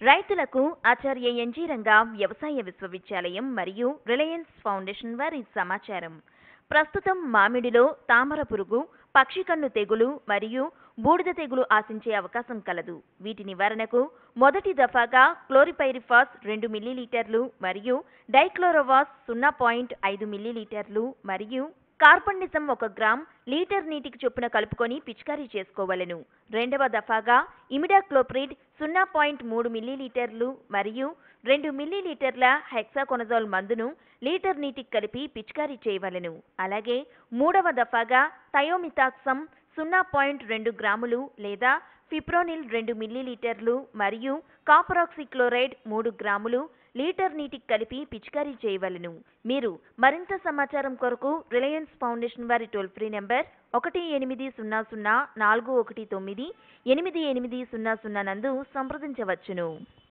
రైతులకు ఆచార్య ఎన్జీ రంగా వ్యవసాయ విశ్వవిద్యాలయం మరియు రిలయన్స్ ఫౌండేషన్ వారి సమాచారం. ప్రస్తుతం మామిడిలో తామర పురుగు పక్షికన్ను తెగులు మరియు బూడిద తెగులు ఆశించే అవకాశం కలదు. వీటి నివారణకు మొదటి దఫాగా క్లోరిపైరిఫాస్ రెండు మిల్లీలీటర్లు మరియు డైక్లోరోవాస్ సున్నా పాయింట్ ఐదు మిల్లీలీటర్లు మరియు కార్బన్నిజం ఒక గ్రామ్ లీటర్ నీటికి చొప్పున కలుపుకొని పిచికారీ చేసుకోవలెను. రెండవ దఫాగా ఇమిడాక్లోప్రిడ్ సున్నా పాయింట్ మూడు మిల్లీలీటర్లు మరియు రెండు మిల్లీలీటర్ల హెక్సాకొనజోల్ మందును లీటర్ నీటికి కలిపి పిచికారీ చేయవలెను. అలాగే మూడవ దఫాగా థయోమితాక్సం సున్నా పాయింట్ రెండు గ్రాములు లేదా ఫిప్రోనిల్ రెండు మిల్లీలీటర్లు మరియు కాపరాక్సిక్లోరైడ్ మూడు గ్రాములు లీటర్ నీటికి కలిపి పిచికారీ చేయవలెను. మీరు మరింత సమాచారం కొరకు రిలయన్స్ ఫౌండేషన్ వారి టోల్ ఫ్రీ నెంబర్ ఒకటి ఎనిమిది సున్నా సున్నా నాలుగు ఒకటి తొమ్మిది ఎనిమిది ఎనిమిది సున్నా సున్నా నందు సంప్రదించవచ్చును.